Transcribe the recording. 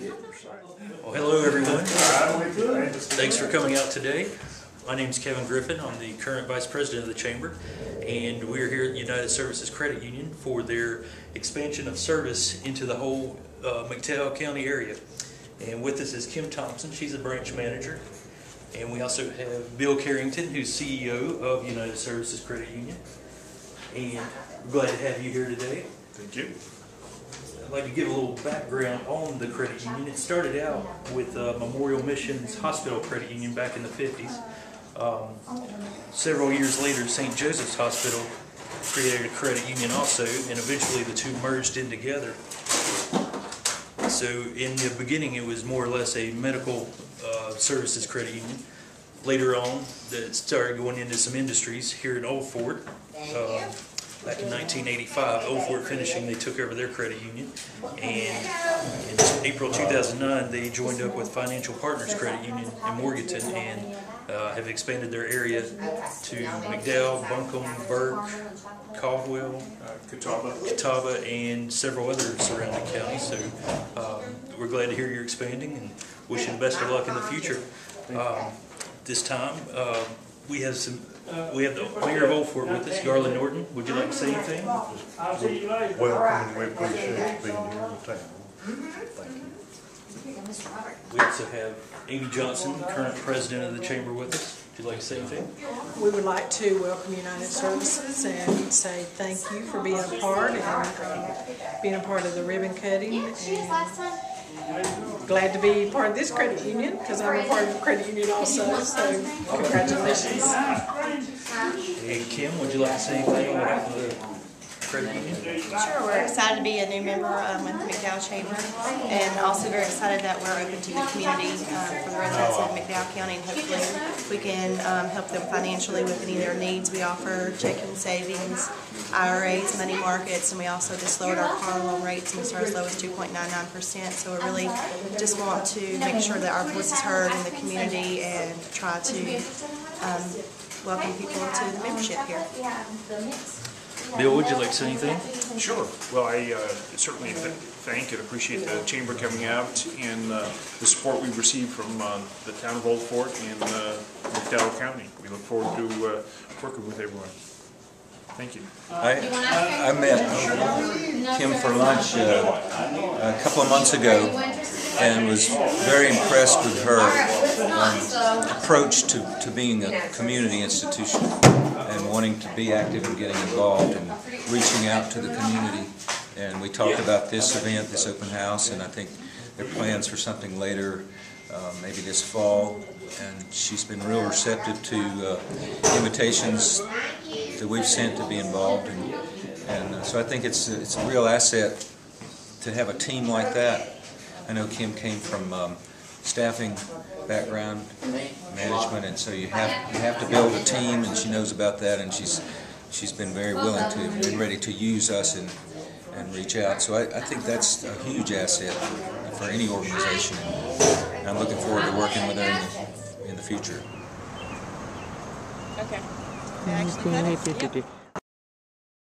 Well, hello, everyone. Thanks for coming out today. My name is Kevin Griffin. I'm the current Vice President of the Chamber, and we're here at United Services Credit Union for their expansion of service into the whole uh, McDowell County area. And with us is Kim Thompson. She's a branch manager. And we also have Bill Carrington, who's CEO of United Services Credit Union. And we're glad to have you here today. Thank you. I'd like to give a little background on the credit union. It started out with uh, Memorial Missions Hospital Credit Union back in the 50s. Um, several years later, St. Joseph's Hospital created a credit union also, and eventually the two merged in together. So in the beginning, it was more or less a medical uh, services credit union. Later on, it started going into some industries here in Old Fort. Uh, Back in 1985, Old Fort Finishing, they took over their credit union. And in April 2009, they joined up with Financial Partners Credit Union in Morganton and uh, have expanded their area to McDowell, Buncombe, Burke, Caldwell, Uh, Catawba. Catawba, and several other surrounding counties. So um, we're glad to hear you're expanding and wish you the best of luck in the future. Um, This time, uh, we have some, we have the mayor of Old Fort with us, Garland Norton. Would you like to say anything? I'll see you later. Welcome, and we appreciate you being here in town. Thank you. We also have Amy Johnson, current president of the chamber with us. Would you like to say anything? We would like to welcome United Services and say thank you for being a part and uh, being a part of the ribbon cutting. And glad to be part of this credit union because I'm a part of the credit union also. So congratulations. And Kim, would you like to say anything on behalf of the credit union? Sure, we're excited to be a new member um, with the McDowell Chamber and also very excited that we're open to the community uh, for the residents of McDowell County and hopefully we can um, help them financially with any of their needs. We offer checking savings, IRAs, money markets, and we also just lowered our car loan rates and we start as low as 2.99%. So we really just want to make sure that our voice is heard in the community and try to um, welcome people to the membership here. Bill, would you like to say anything? Sure. Well, I uh, certainly th- thank and appreciate the chamber coming out and uh, the support we've received from uh, the town of Old Fort and uh, McDowell County. We look forward to uh, working with everyone. Thank you. I, I met Kim for lunch uh, a couple of months ago and was very impressed with her approach to, to being a community institution and wanting to be active and getting involved and reaching out to the community. And we talked about this event, this open house, and I think there are plans for something later, uh, maybe this fall. And she's been real receptive to uh, invitations that we've sent to be involved, and, and uh, so I think it's a, it's a real asset to have a team like that. I know Kim came from um, staffing background, management, and so you have you have to build a team, and she knows about that, and she's she's been very willing to, been ready to use us and and reach out. So I, I think that's a huge asset for any organization, and I'm looking forward to working with her in the, in the future. Okay. Actually, cut it. Yep.